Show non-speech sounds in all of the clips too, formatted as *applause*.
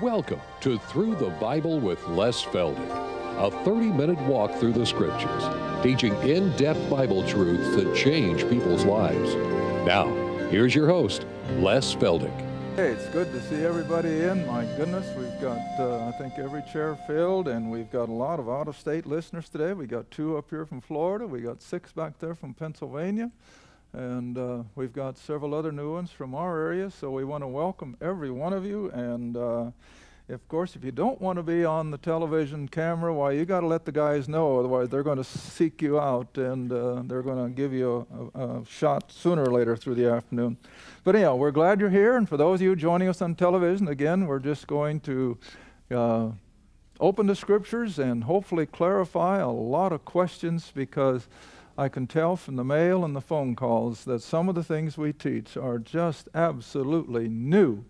Welcome to Through the Bible with Les Feldick, a 30 minute walk through the scriptures, teaching in depth Bible truths that change people's lives. Now, here's your host, Les Feldick. Hey, it's good to see everybody in. My goodness, we've got, uh, I think, every chair filled, and we've got a lot of out of state listeners today. We got two up here from Florida, we got six back there from Pennsylvania. And uh, we've got several other new ones from our area, so we want to welcome every one of you. And uh, of course, if you don't want to be on the television camera, why, you got to let the guys know, otherwise, they're going to seek you out and uh, they're going to give you a, a, a, shot sooner or later through the afternoon. But anyhow, we're glad you're here. And for those of you joining us on television, again, we're just going to uh, open the scriptures and hopefully clarify a lot of questions because I can tell from the mail and the phone calls that some of the things we teach are just absolutely new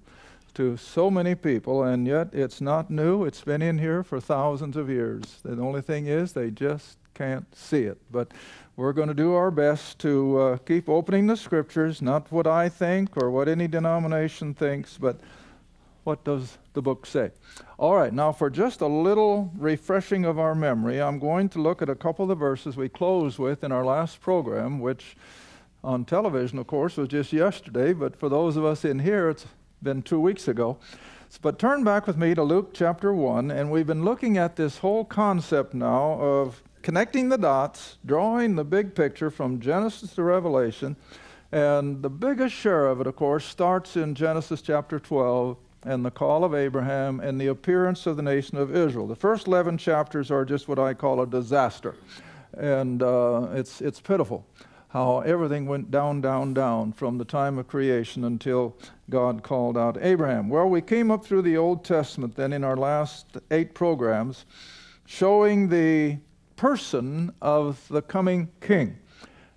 to so many people, and yet it's not new. It's been in here for thousands of years. The only thing is they just can't see it. But we're going to do our best to uh, keep opening the scriptures, not what I think or what any denomination thinks, but what does the book say? All right, now for just a little refreshing of our memory, I'm going to look at a couple of the verses we closed with in our last program, which on television, of course, was just yesterday, but for those of us in here, it's been two weeks ago. But turn back with me to Luke chapter 1, and we've been looking at this whole concept now of connecting the dots, drawing the big picture from Genesis to Revelation. And the biggest share of it, of course, starts in Genesis chapter 12 and the call of Abraham and the appearance of the nation of Israel. The first 11 chapters are just what I call a disaster, and uh, it's, it's pitiful how everything went down, down, down from the time of creation until God called out Abraham. Well, we came up through the Old Testament then in our last eight programs, showing the person of the coming king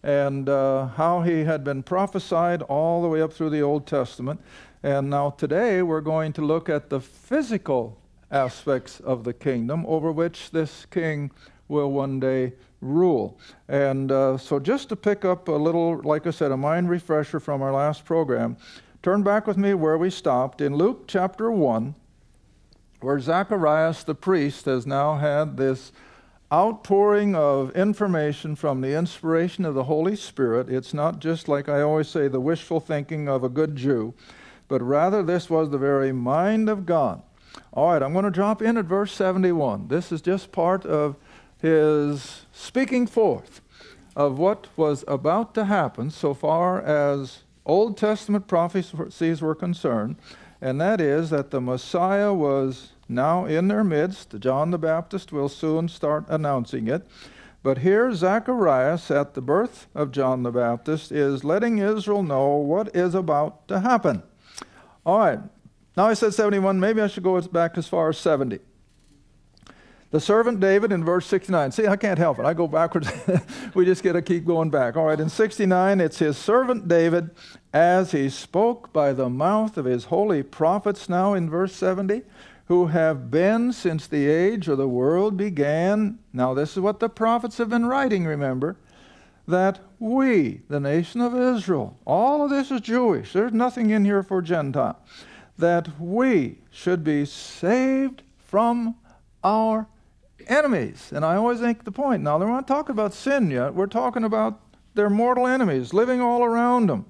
and uh, how he had been prophesied all the way up through the Old Testament. And now today we're going to look at the physical aspects of the kingdom over which this king will one day rule. And uh, so, just to pick up a little, like I said, a mind refresher from our last program, turn back with me where we stopped in Luke chapter 1, where Zacharias the priest has now had this outpouring of information from the inspiration of the Holy Spirit. It's not just like I always say, the wishful thinking of a good Jew but rather this was the very mind of God. All right, I'm going to drop in at verse 71. This is just part of his speaking forth of what was about to happen so far as Old Testament prophecies were concerned, and that is that the Messiah was now in their midst. John the Baptist will soon start announcing it. But here, Zacharias, at the birth of John the Baptist, is letting Israel know what is about to happen. All right. Now I said 71. Maybe I should go back as far as 70. The servant David in verse 69. See, I can't help it. I go backwards. *laughs* we just got to keep going back. All right, in 69, it's his servant David as he spoke by the mouth of his holy prophets, now in verse 70, who have been since the age of the world began. Now, this is what the prophets have been writing, remember that we, the nation of Israel, all of this is Jewish, there's nothing in here for Gentile, that we should be saved from our enemies. And I always make the point now, we're not talking about sin yet, we're talking about their mortal enemies living all around them,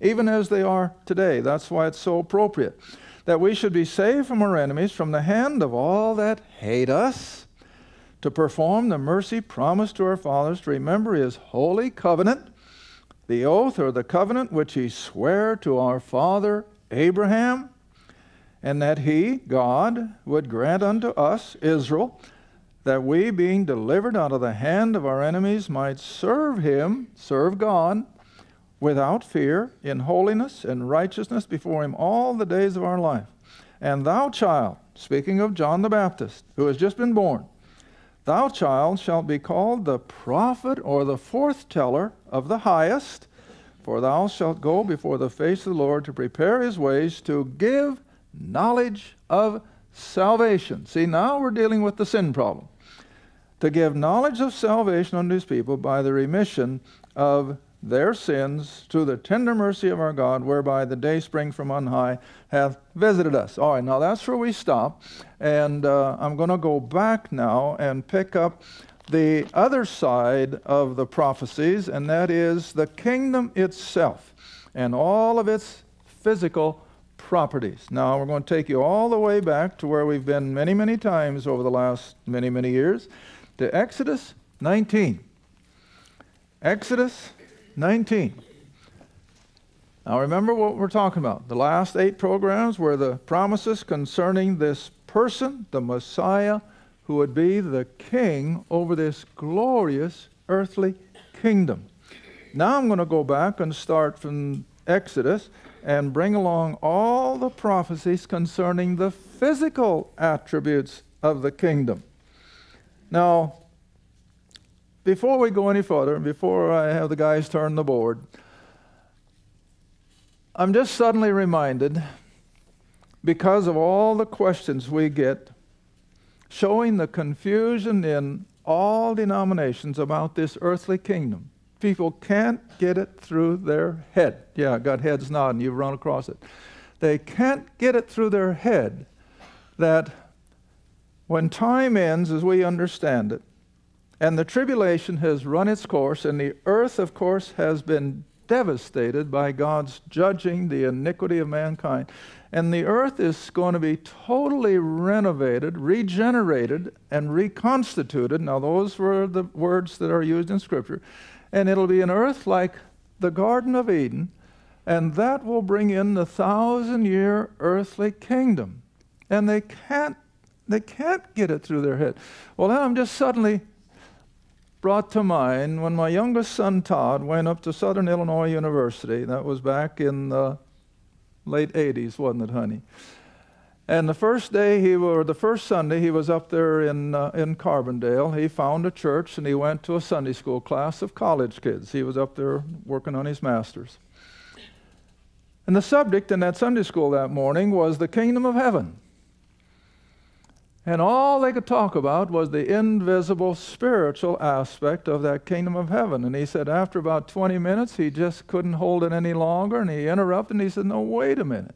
even as they are today. That's why it's so appropriate. That we should be saved from our enemies, from the hand of all that hate us to perform the mercy promised to our fathers, to remember his holy covenant, the oath or the covenant which he sware to our father Abraham, and that he, God, would grant unto us, Israel, that we, being delivered out of the hand of our enemies, might serve him, serve God, without fear, in holiness and righteousness before him all the days of our life. And thou, child, speaking of John the Baptist, who has just been born, Thou, child, shalt be called the prophet or the forthteller of the highest, for thou shalt go before the face of the Lord to prepare his ways, to give knowledge of salvation. See, now we're dealing with the sin problem. To give knowledge of salvation unto his people by the remission of their sins to the tender mercy of our God, whereby the day spring from on high hath visited us. All right, now that's where we stop. And uh, I'm going to go back now and pick up the other side of the prophecies, and that is the kingdom itself and all of its physical properties. Now, we're going to take you all the way back to where we've been many, many times over the last many, many years to Exodus 19. Exodus 19. Now remember what we're talking about. The last eight programs were the promises concerning this person, the Messiah, who would be the king over this glorious earthly kingdom. Now I'm going to go back and start from Exodus and bring along all the prophecies concerning the physical attributes of the kingdom. Now, before we go any further, before I have the guys turn the board, I'm just suddenly reminded, because of all the questions we get, showing the confusion in all denominations about this earthly kingdom. People can't get it through their head. Yeah, I got heads nodding, you've run across it. They can't get it through their head that when time ends, as we understand it, and the tribulation has run its course, and the earth, of course, has been devastated by God's judging the iniquity of mankind. And the earth is going to be totally renovated, regenerated, and reconstituted. Now, those were the words that are used in Scripture. And it'll be an earth like the Garden of Eden, and that will bring in the thousand year earthly kingdom. And they can't, they can't get it through their head. Well, then I'm just suddenly brought to mind when my youngest son Todd went up to Southern Illinois University. That was back in the late 80s, wasn't it, honey? And the first day he or the first Sunday he was up there in uh, in Carbondale, he found a church and he went to a Sunday school class of college kids. He was up there working on his masters. And the subject in that Sunday school that morning was the kingdom of heaven. And all they could talk about was the invisible spiritual aspect of that kingdom of heaven. And he said after about 20 minutes, he just couldn't hold it any longer. And he interrupted and he said, No, wait a minute.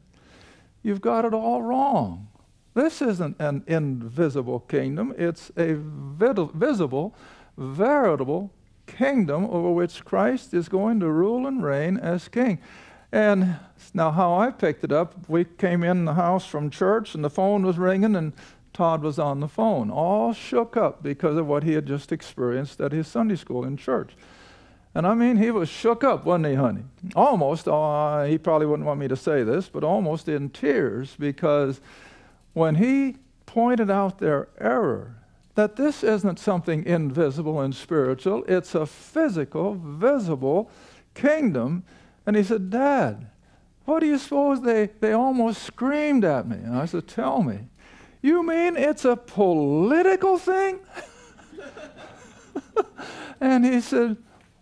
You've got it all wrong. This isn't an invisible kingdom, it's a visible, veritable kingdom over which Christ is going to rule and reign as king. And now, how I picked it up, we came in the house from church and the phone was ringing, and Todd was on the phone, all shook up because of what he had just experienced at his Sunday school in church. And I mean, he was shook up, wasn't he, honey? Almost, uh, he probably wouldn't want me to say this, but almost in tears because when he pointed out their error, that this isn't something invisible and spiritual, it's a physical, visible kingdom. And he said, Dad, what do you suppose they, they almost screamed at me? And I said, Tell me. You mean it's a political thing? and he said,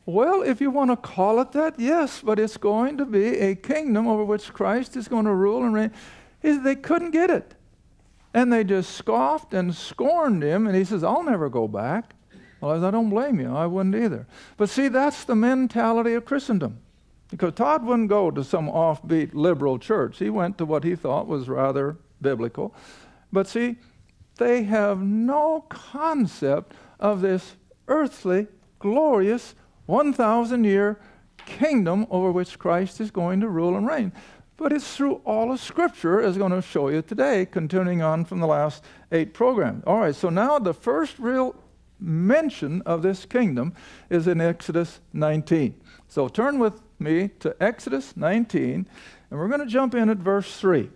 Well, if you want to call it that, yes, but it's going to be a kingdom over which Christ is going to rule and reign. Said, they couldn't get it. And they just scoffed and scorned him. And he says, I'll never go back. Well, I don't blame you. I wouldn't either. But see, that's the mentality of Christendom. Because Todd wouldn't go to some offbeat liberal church. He went to what he thought was rather biblical. But see, they have no concept of this earthly, glorious, 1,000 year kingdom over which Christ is going to rule and reign. But it's through all of Scripture, as I'm going to show you today, continuing on from the last eight programs. All right, so now the first real mention of this kingdom is in Exodus 19. So turn with me to Exodus 19, and we're going to jump in at verse 3.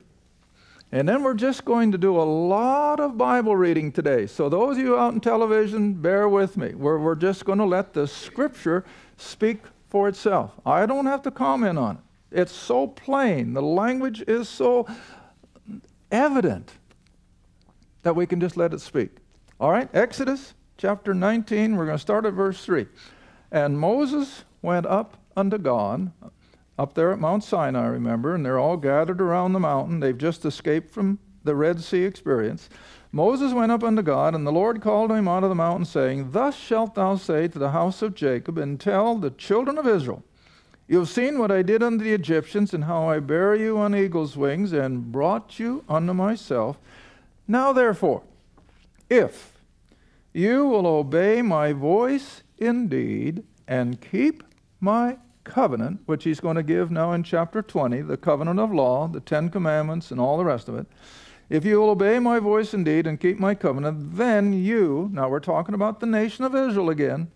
And then we're just going to do a lot of Bible reading today. So, those of you out in television, bear with me. We're, we're just going to let the Scripture speak for itself. I don't have to comment on it. It's so plain, the language is so evident that we can just let it speak. All right, Exodus chapter 19, we're going to start at verse 3. And Moses went up unto God up there at Mount Sinai, I remember, and they're all gathered around the mountain. They've just escaped from the Red Sea experience. Moses went up unto God, and the Lord called him out of the mountain, saying, Thus shalt thou say to the house of Jacob, and tell the children of Israel, You have seen what I did unto the Egyptians, and how I bare you on eagle's wings, and brought you unto myself. Now therefore, if you will obey my voice indeed, and keep my covenant, which he's going to give now in chapter 20, the covenant of law, the Ten Commandments, and all the rest of it. If you will obey my voice indeed and keep my covenant, then you, now we're talking about the nation of Israel again,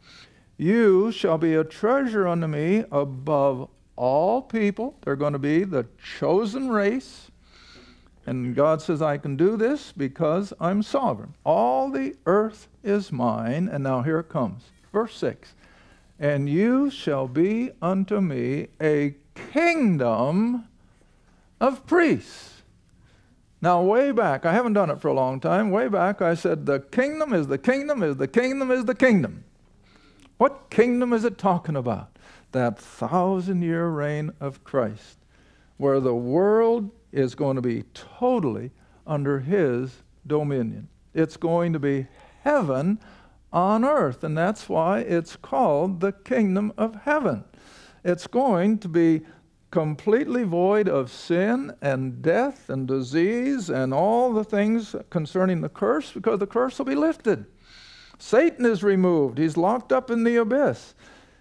you shall be a treasure unto me above all people. They're going to be the chosen race. And God says, I can do this because I'm sovereign. All the earth is mine. And now here it comes. Verse 6 And you shall be unto me a kingdom of priests. Now, way back, I haven't done it for a long time. Way back, I said, The kingdom is the kingdom, is the kingdom, is the kingdom. What kingdom is it talking about? That thousand year reign of Christ, where the world is going to be totally under his dominion. It's going to be heaven on earth, and that's why it's called the kingdom of heaven. It's going to be completely void of sin and death and disease and all the things concerning the curse because the curse will be lifted. Satan is removed, he's locked up in the abyss.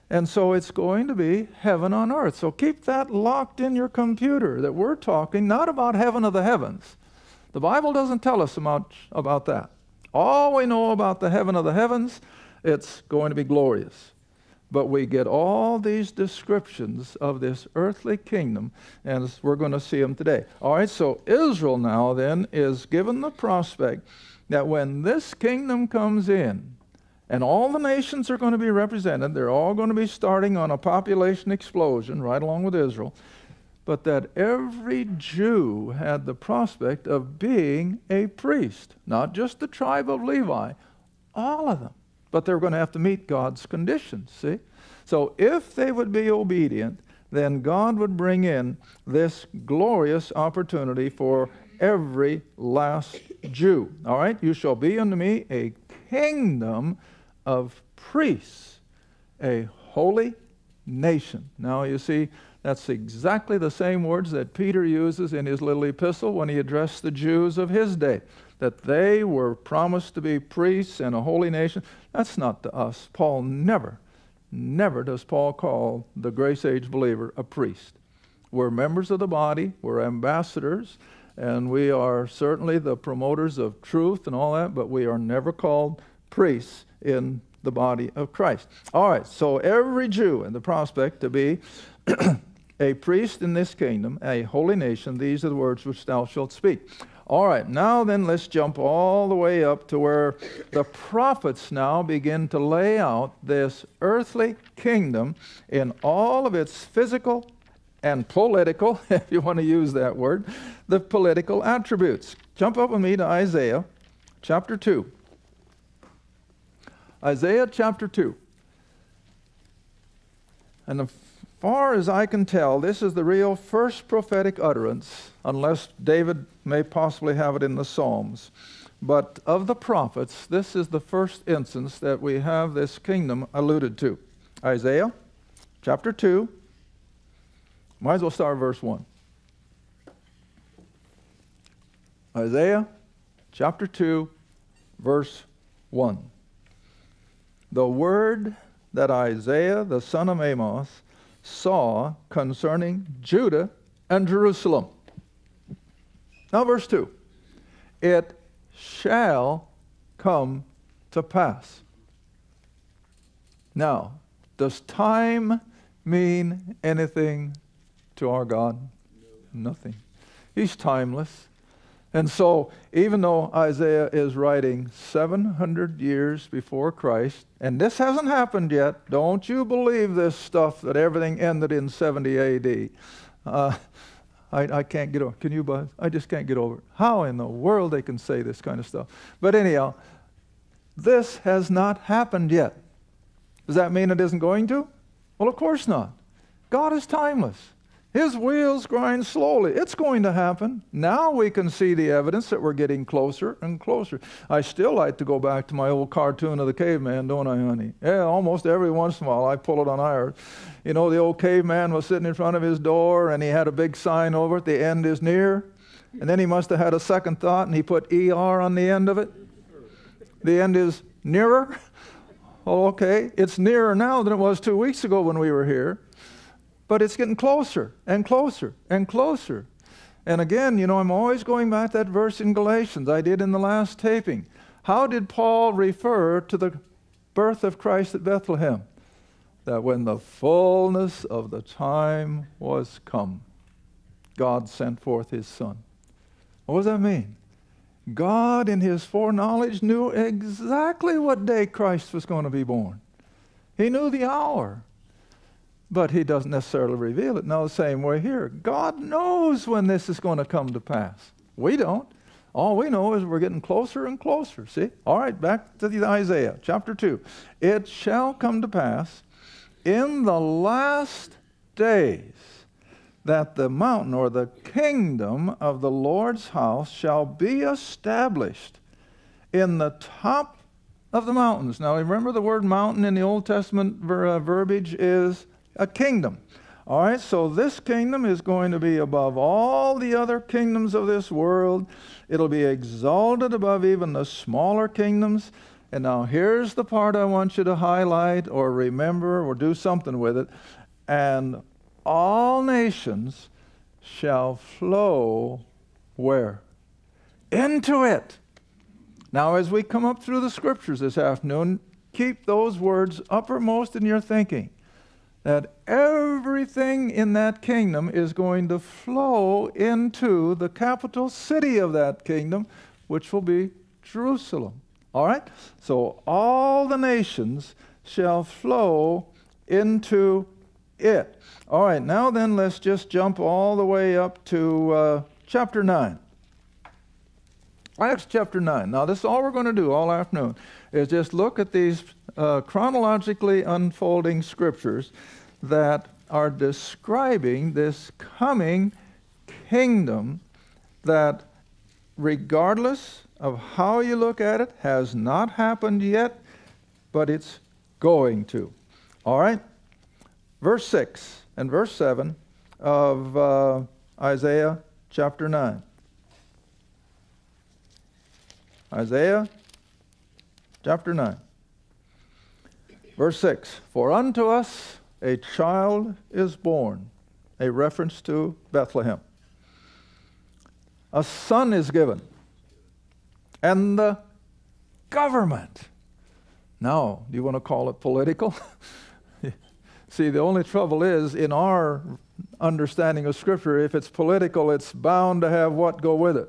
And so it's going to be heaven on earth. So keep that locked in your computer that we're talking not about heaven of the heavens. The Bible doesn't tell us much about that. All we know about the heaven of the heavens, it's going to be glorious. But we get all these descriptions of this earthly kingdom, and we're going to see them today. All right, so Israel now then is given the prospect that when this kingdom comes in, and all the nations are going to be represented, they're all going to be starting on a population explosion right along with Israel, but that every Jew had the prospect of being a priest, not just the tribe of Levi, all of them. But they're going to have to meet God's conditions, see? So if they would be obedient, then God would bring in this glorious opportunity for every last Jew. All right? You shall be unto me a kingdom of priests, a holy nation. Now, you see, that's exactly the same words that Peter uses in his little epistle when he addressed the Jews of his day, that they were promised to be priests and a holy nation. That's not to us. Paul never, never does Paul call the grace age believer a priest. We're members of the body, we're ambassadors, and we are certainly the promoters of truth and all that, but we are never called priests in the body of Christ. All right, so every Jew in the prospect to be *clears throat* a priest in this kingdom, a holy nation, these are the words which thou shalt speak. All right, now then let's jump all the way up to where the prophets now begin to lay out this earthly kingdom in all of its physical and political, *laughs* if you want to use that word, the political attributes. Jump up with me to Isaiah chapter 2. Isaiah chapter 2. And as far as I can tell, this is the real first prophetic utterance, unless David may possibly have it in the Psalms. But of the prophets, this is the first instance that we have this kingdom alluded to. Isaiah chapter 2. Might as well start verse 1. Isaiah chapter 2, verse 1 the word that Isaiah the son of Amos saw concerning Judah and Jerusalem. Now, verse 2 It shall come to pass. Now, does time mean anything to our God? Nothing. He's timeless. And so, even though Isaiah is writing 700 years before Christ, and this hasn't happened yet, don't you believe this stuff that everything ended in 70 AD. Uh, I, I, can't get over Can you, Buzz? I just can't get over it. How in the world they can say this kind of stuff? But anyhow, this has not happened yet. Does that mean it isn't going to? Well, of course not. God is timeless. His wheels grind slowly. It's going to happen. Now we can see the evidence that we're getting closer and closer. I still like to go back to my old cartoon of the caveman, don't I, honey? Yeah, almost every once in a while I pull it on Iris. You know, the old caveman was sitting in front of his door and he had a big sign over it, the end is near. And then he must have had a second thought and he put ER on the end of it. The end is nearer. *laughs* Oh, okay, it's nearer now than it was two weeks ago when we were here. But it's getting closer and closer and closer. And again, you know, I'm always going back to that verse in Galatians I did in the last taping. How did Paul refer to the birth of Christ at Bethlehem? That when the fullness of the time was come, God sent forth his Son. What does that mean? God, in his foreknowledge, knew exactly what day Christ was going to be born. He knew the hour but he doesn't necessarily reveal it. Now, the same way here. God knows when this is going to come to pass. We don't. All we know is we're getting closer and closer. See? All right, back to the Isaiah chapter 2. It shall come to pass in the last days that the mountain or the kingdom of the Lord's house shall be established in the top of the mountains. Now, remember the word mountain in the Old Testament uh, verbiage is a kingdom. All right, so this kingdom is going to be above all the other kingdoms of this world. It'll be exalted above even the smaller kingdoms. And now here's the part I want you to highlight or remember or do something with it. And all nations shall flow where? Into it. Now, as we come up through the scriptures this afternoon, keep those words uppermost in your thinking that everything in that kingdom is going to flow into the capital city of that kingdom, which will be Jerusalem. All right? So all the nations shall flow into it. All right, now then, let's just jump all the way up to uh, chapter 9. Acts chapter 9. Now, this is all we're going to do all afternoon, is just look at these uh, chronologically unfolding scriptures that are describing this coming kingdom that, regardless of how you look at it, has not happened yet, but it's going to. All right? Verse 6 and verse 7 of uh, Isaiah chapter 9. Isaiah chapter 9. Verse 6 For unto us a child is born, a reference to Bethlehem. A son is given, and the government. Now, do you want to call it political? *laughs* See, the only trouble is in our understanding of Scripture, if it's political, it's bound to have what go with it?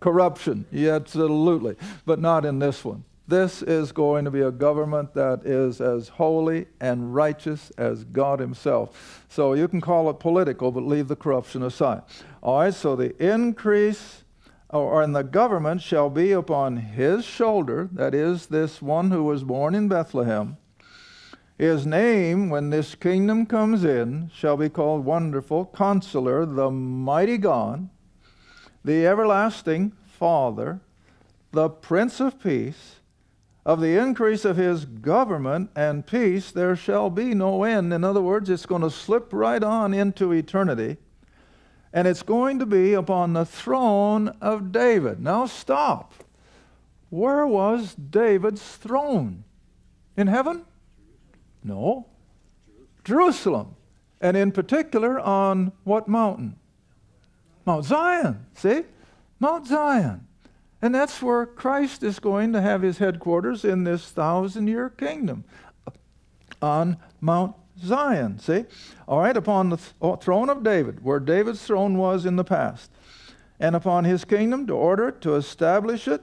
Corruption. Yeah, absolutely. But not in this one. This is going to be a government that is as holy and righteous as God Himself. So you can call it political, but leave the corruption aside. All right, so the increase or in the government shall be upon His shoulder, that is, this one who was born in Bethlehem. His name, when this kingdom comes in, shall be called Wonderful, Counselor, the Mighty God, the Everlasting Father, the Prince of Peace of the increase of his government and peace there shall be no end. In other words, it's going to slip right on into eternity. And it's going to be upon the throne of David. Now stop. Where was David's throne? In heaven? No. Jerusalem. And in particular, on what mountain? Mount Zion. See? Mount Zion. And that's where Christ is going to have his headquarters in this thousand year kingdom on Mount Zion. See? All right, upon the th- oh, throne of David, where David's throne was in the past, and upon his kingdom to order it, to establish it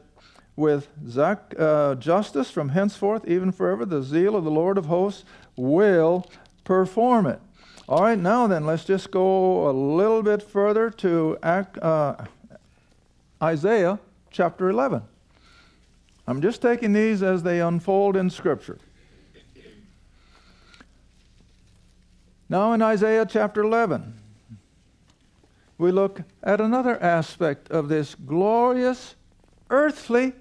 with Zach, uh, justice from henceforth, even forever. The zeal of the Lord of hosts will perform it. All right, now then, let's just go a little bit further to uh, Isaiah chapter 11. I'm just taking these as they unfold in Scripture. Now, in Isaiah chapter 11, we look at another aspect of this glorious earthly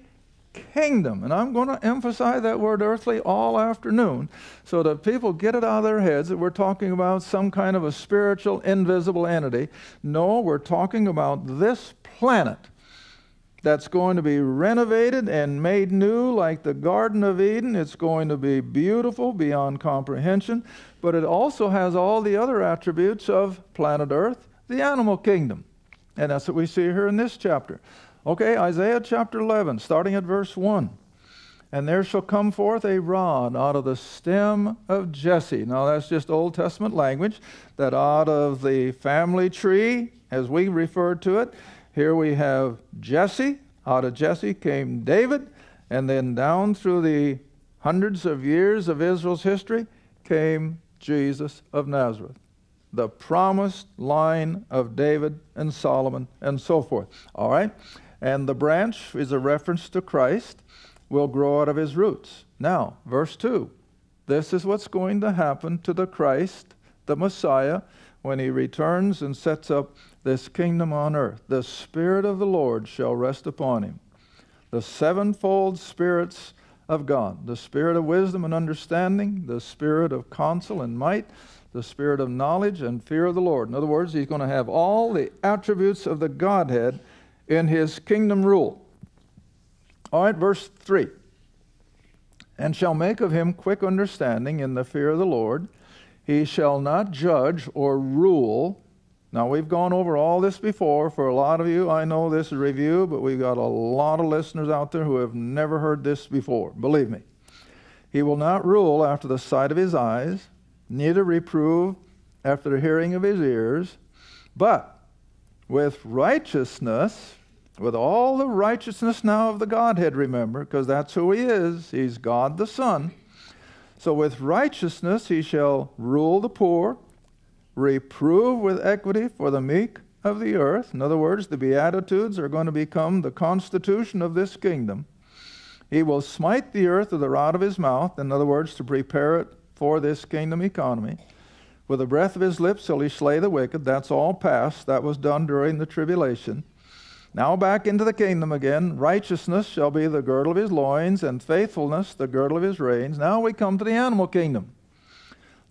kingdom. And I'm going to emphasize that word earthly all afternoon so that people get it out of their heads that we're talking about some kind of a spiritual, invisible entity. No, we're talking about this planet that's going to be renovated and made new like the Garden of Eden. It's going to be beautiful beyond comprehension, but it also has all the other attributes of planet Earth, the animal kingdom. And that's what we see here in this chapter. Okay, Isaiah chapter 11, starting at verse 1. And there shall come forth a rod out of the stem of Jesse. Now, that's just Old Testament language, that out of the family tree, as we refer to it, here we have Jesse. Out of Jesse came David. And then down through the hundreds of years of Israel's history came Jesus of Nazareth, the promised line of David and Solomon and so forth. All right? And the branch is a reference to Christ, will grow out of his roots. Now, verse 2 this is what's going to happen to the Christ, the Messiah, when he returns and sets up this kingdom on earth. The Spirit of the Lord shall rest upon him. The sevenfold spirits of God the Spirit of wisdom and understanding, the Spirit of counsel and might, the Spirit of knowledge and fear of the Lord. In other words, he's going to have all the attributes of the Godhead in his kingdom rule. All right, verse 3 And shall make of him quick understanding in the fear of the Lord. He shall not judge or rule. Now, we've gone over all this before. For a lot of you, I know this is review, but we've got a lot of listeners out there who have never heard this before. Believe me. He will not rule after the sight of his eyes, neither reprove after the hearing of his ears, but with righteousness, with all the righteousness now of the Godhead, remember, because that's who he is. He's God the Son. So with righteousness he shall rule the poor, reprove with equity for the meek of the earth. In other words, the Beatitudes are going to become the constitution of this kingdom. He will smite the earth with the rod of his mouth, in other words, to prepare it for this kingdom economy. With the breath of his lips shall he slay the wicked. That's all past. That was done during the tribulation. Now back into the kingdom again. Righteousness shall be the girdle of his loins, and faithfulness the girdle of his reins. Now we come to the animal kingdom.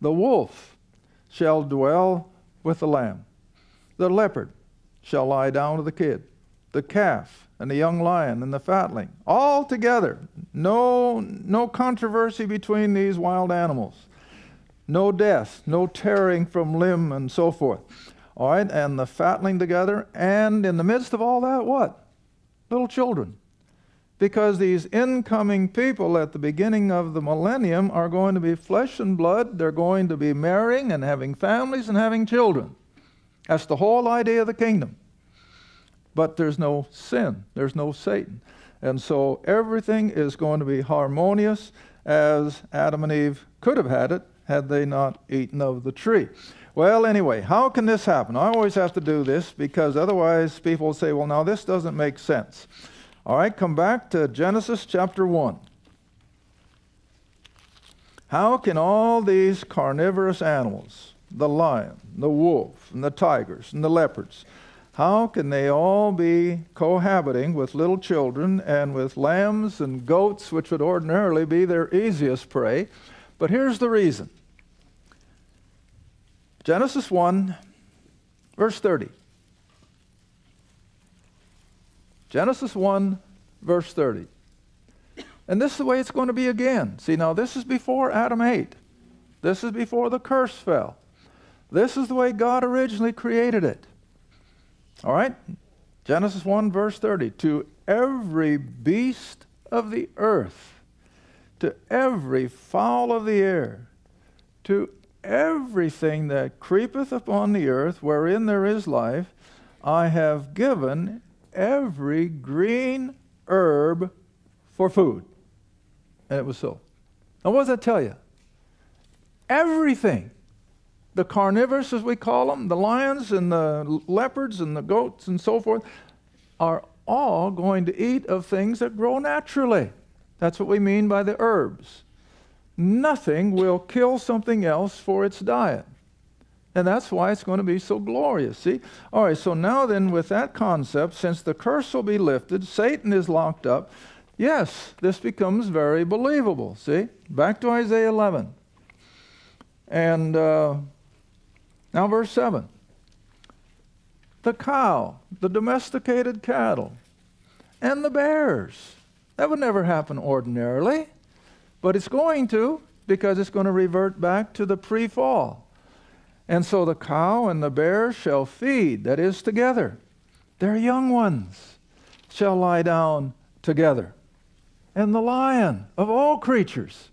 The wolf shall dwell with the lamb. The leopard shall lie down with the kid. The calf and the young lion and the fatling, all together. No, no controversy between these wild animals no death, no tearing from limb, and so forth. All right, and the fatling together, and in the midst of all that, what? Little children. Because these incoming people at the beginning of the millennium are going to be flesh and blood, they're going to be marrying and having families and having children. That's the whole idea of the kingdom. But there's no sin, there's no Satan. And so everything is going to be harmonious as Adam and Eve could have had it had they not eaten of the tree. Well, anyway, how can this happen? I always have to do this because otherwise people say, well, now this doesn't make sense. All right, come back to Genesis chapter 1. How can all these carnivorous animals, the lion, the wolf, and the tigers, and the leopards, how can they all be cohabiting with little children and with lambs and goats, which would ordinarily be their easiest prey? But here's the reason Genesis 1, verse 30. Genesis 1, verse 30. And this is the way it's going to be again. See, now this is before Adam ate. This is before the curse fell. This is the way God originally created it. All right? Genesis 1, verse 30. To every beast of the earth, to every fowl of the air, to everything that creepeth upon the earth, wherein there is life, I have given every green herb for food. And it was so. Now, what does that tell you? Everything. The carnivores, as we call them, the lions and the leopards and the goats and so forth, are all going to eat of things that grow naturally. That's what we mean by the herbs. Nothing will kill something else for its diet. And that's why it's going to be so glorious. See? All right, so now then, with that concept, since the curse will be lifted, Satan is locked up, yes, this becomes very believable. See? Back to Isaiah 11. And uh, now, verse 7. The cow, the domesticated cattle, and the bears. That would never happen ordinarily, but it's going to because it's going to revert back to the pre fall. And so the cow and the bear shall feed, that is, together. Their young ones shall lie down together. And the lion of all creatures,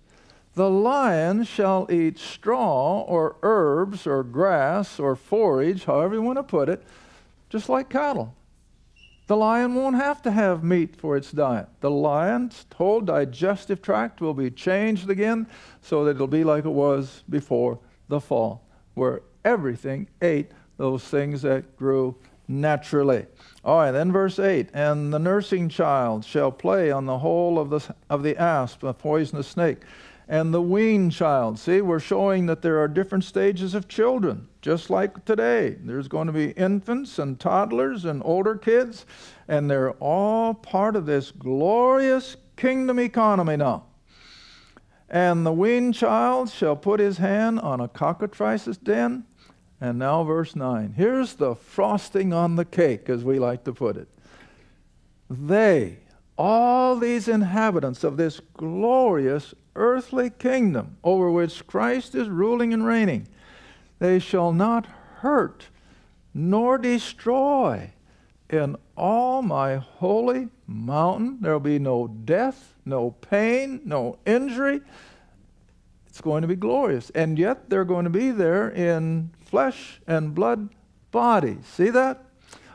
the lion shall eat straw or herbs or grass or forage, however you want to put it, just like cattle. The lion won't have to have meat for its diet. The lion's whole digestive tract will be changed again so that it'll be like it was before the fall where everything ate those things that grew naturally. All right, then verse 8 And the nursing child shall play on the hole of the, of the asp, a poisonous snake, and the weaned child. See, we're showing that there are different stages of children, just like today. There's going to be infants and toddlers and older kids, and they're all part of this glorious kingdom economy now. And the weaned child shall put his hand on a cockatrice's den. And now, verse 9. Here's the frosting on the cake, as we like to put it. They, all these inhabitants of this glorious earthly kingdom over which Christ is ruling and reigning, they shall not hurt nor destroy in all my holy mountain. There will be no death, no pain, no injury. It's going to be glorious. And yet they're going to be there in flesh and blood bodies. See that?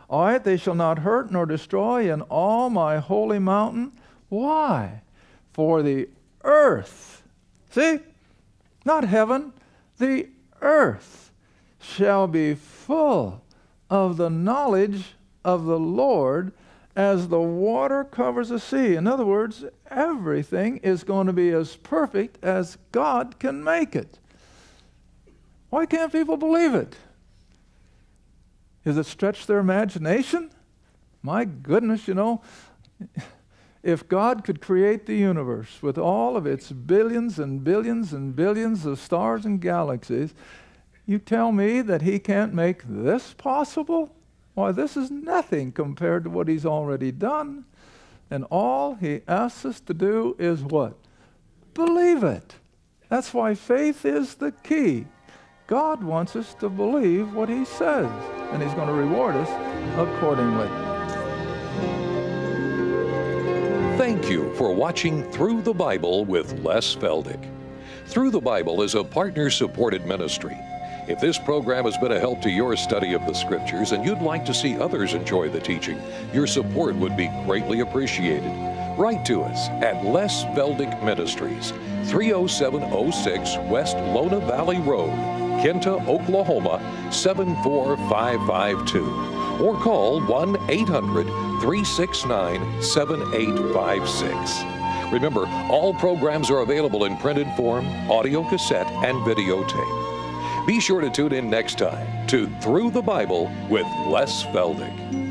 All right, they shall not hurt nor destroy in all my holy mountain. Why? For the earth, see? Not heaven, the earth shall be full of the knowledge of the Lord as the water covers the sea. In other words, everything is going to be as perfect as God can make it. Why can't people believe it? Is it stretch their imagination? My goodness, you know, if God could create the universe with all of its billions and billions and billions of stars and galaxies, you tell me that He can't make this possible? Why, this is nothing compared to what he's already done. And all he asks us to do is what? Believe it. That's why faith is the key. God wants us to believe what he says, and he's going to reward us accordingly. Thank you for watching Through the Bible with Les Feldick. Through the Bible is a partner supported ministry. If this program has been a help to your study of the Scriptures and you'd like to see others enjoy the teaching, your support would be greatly appreciated. Write to us at Les Feldick Ministries, 30706 West Lona Valley Road, Kinta, Oklahoma 74552, or call 1 800 369 7856. Remember, all programs are available in printed form, audio cassette, and videotape. Be sure to tune in next time to Through the Bible with Les Feldick.